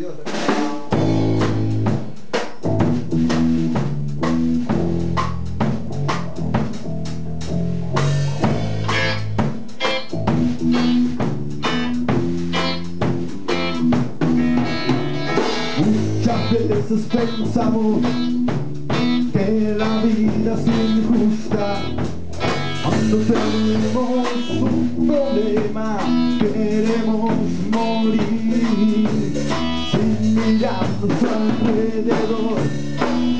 Muchas veces pensamos que la vida es injusta cuando tenemos un problema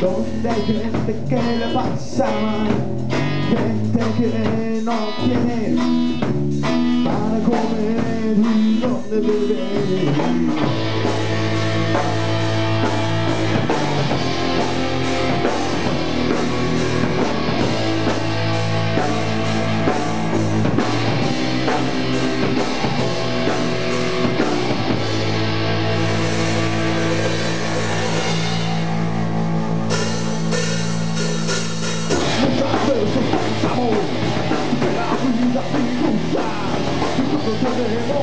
Donde hay gente que le pasa mal Gente que no tiene para comer y donde beber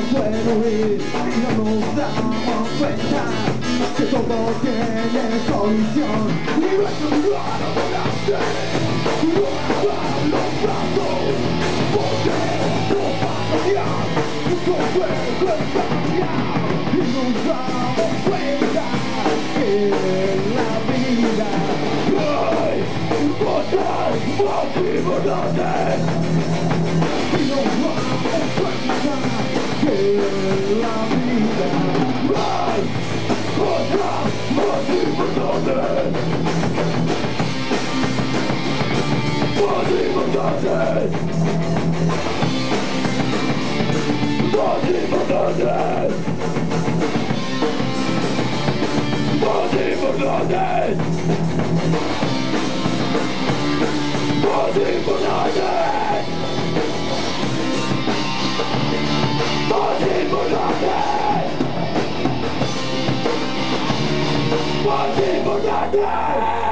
puedo ir no nos damos cuenta que todo tiene solución y no es un raro nacer no alzar los brazos porque propagaría consecuencia y nos damos cuenta que en la vida hay muchas posibilidades Body for darkness! Body for for for for for